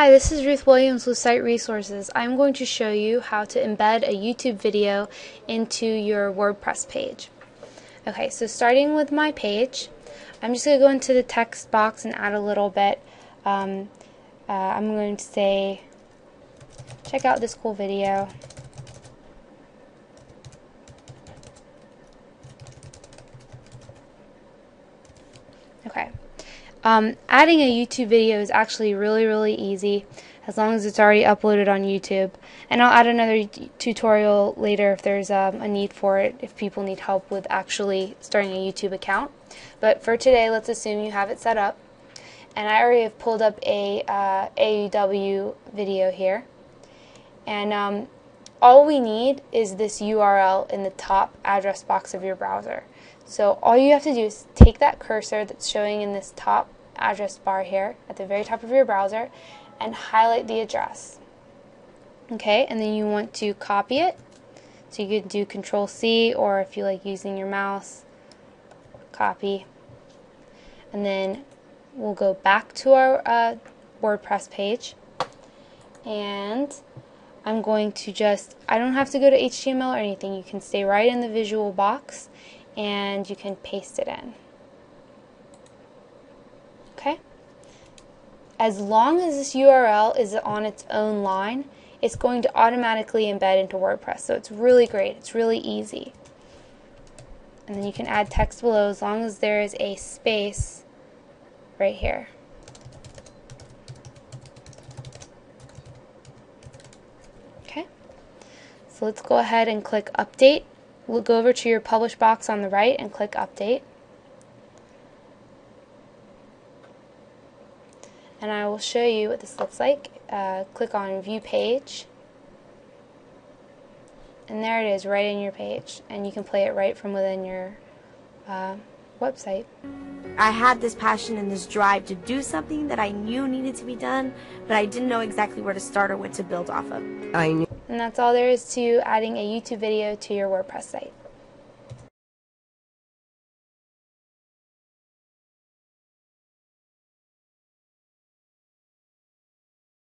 Hi, this is Ruth Williams with Site Resources. I'm going to show you how to embed a YouTube video into your WordPress page. Okay, so starting with my page, I'm just going to go into the text box and add a little bit. Um, uh, I'm going to say, check out this cool video. Okay. Um, adding a YouTube video is actually really, really easy as long as it's already uploaded on YouTube. And I'll add another tutorial later if there's um, a need for it, if people need help with actually starting a YouTube account. But for today, let's assume you have it set up. And I already have pulled up a uh, video here. And um, all we need is this URL in the top address box of your browser. So all you have to do is take that cursor that's showing in this top address bar here at the very top of your browser and highlight the address. Okay, and then you want to copy it. So you can do Control C or if you like using your mouse, copy. And then we'll go back to our uh, WordPress page and I'm going to just, I don't have to go to HTML or anything. You can stay right in the visual box and you can paste it in. Okay? As long as this URL is on its own line, it's going to automatically embed into WordPress. So it's really great. It's really easy. And then you can add text below as long as there is a space right here. Okay. So let's go ahead and click update We'll go over to your publish box on the right and click update. And I will show you what this looks like. Uh, click on view page. And there it is right in your page. And you can play it right from within your uh, website. I had this passion and this drive to do something that I knew needed to be done, but I didn't know exactly where to start or what to build off of. I knew. And that's all there is to adding a YouTube video to your WordPress site.